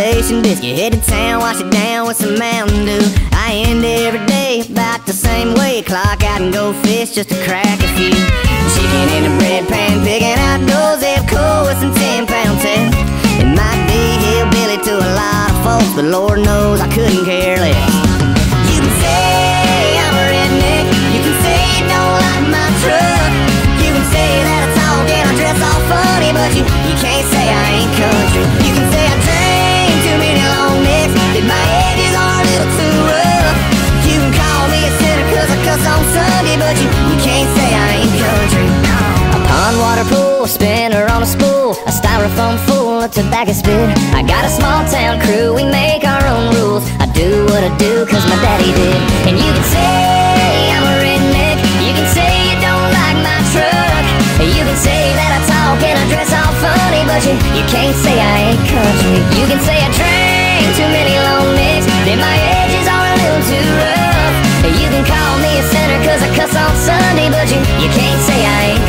station biscuit. Head to town, wash it down with some Mountain Dew. I end every day about the same way. Clock out and go fish just to crack a few. Chicken in the bread pan, picking out those F cool with some 10 pound tail. It might be hillbilly to a lot of folks, but Lord knows I couldn't care less. Spinner on a spool, a styrofoam tobacco spit. I got a small town crew, we make our own rules. I do what I do cause my daddy did. And you can say I'm a redneck, you can say you don't like my truck. You can say that I talk and I dress all funny, but you, you can't say I ain't country. You can say I drink too many long necks, then my edges are a little too rough. You can call me a sinner cause I cuss on Sunday, but you, you can't say I ain't.